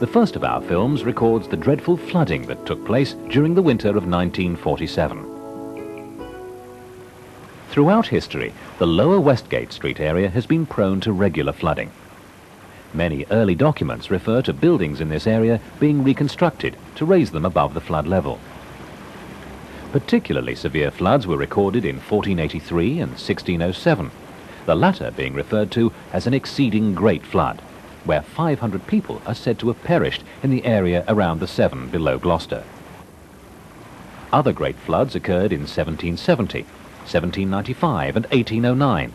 The first of our films records the dreadful flooding that took place during the winter of 1947. Throughout history, the lower Westgate Street area has been prone to regular flooding. Many early documents refer to buildings in this area being reconstructed to raise them above the flood level. Particularly severe floods were recorded in 1483 and 1607, the latter being referred to as an exceeding great flood, where 500 people are said to have perished in the area around the Severn below Gloucester. Other great floods occurred in 1770, 1795 and 1809.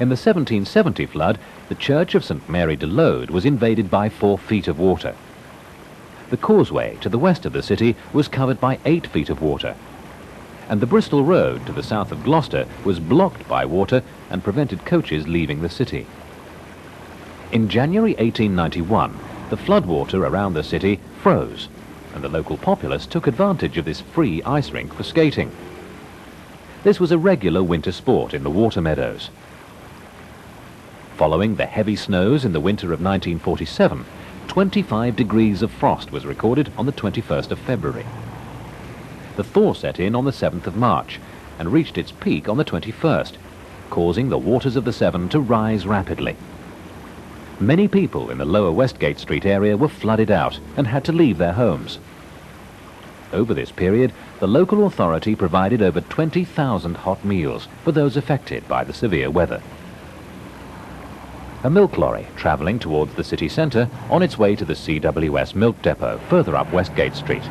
In the 1770 flood, the church of St Mary de Lode was invaded by four feet of water. The causeway to the west of the city was covered by eight feet of water, and the Bristol Road to the south of Gloucester was blocked by water and prevented coaches leaving the city. In January 1891, the floodwater around the city froze, and the local populace took advantage of this free ice rink for skating. This was a regular winter sport in the water meadows. Following the heavy snows in the winter of 1947, 25 degrees of frost was recorded on the 21st of February. The thaw set in on the 7th of March and reached its peak on the 21st, causing the waters of the Severn to rise rapidly. Many people in the lower Westgate Street area were flooded out and had to leave their homes. Over this period, the local authority provided over 20,000 hot meals for those affected by the severe weather. A milk lorry travelling towards the city centre on its way to the CWS milk depot further up Westgate Street.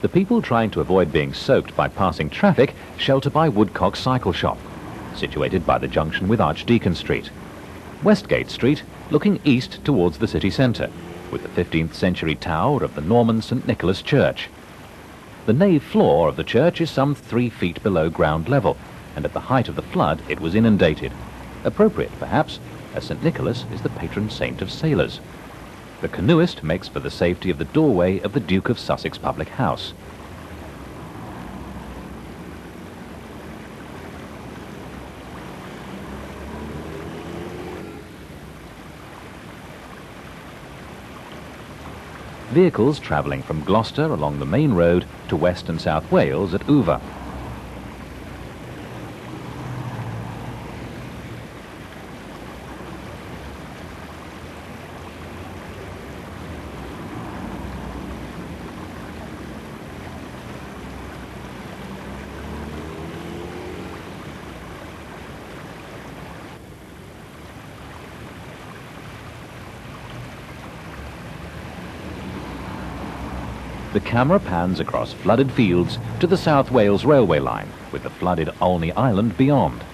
The people trying to avoid being soaked by passing traffic shelter by Woodcock Cycle Shop, situated by the junction with Archdeacon Street. Westgate Street, looking east towards the city centre, with the 15th century tower of the Norman St Nicholas Church. The nave floor of the church is some three feet below ground level, and at the height of the flood it was inundated. Appropriate, perhaps, as St Nicholas is the patron saint of sailors. The canoeist makes for the safety of the doorway of the Duke of Sussex public house. Vehicles travelling from Gloucester along the main road to West and South Wales at Over. The camera pans across flooded fields to the South Wales railway line, with the flooded Alney Island beyond.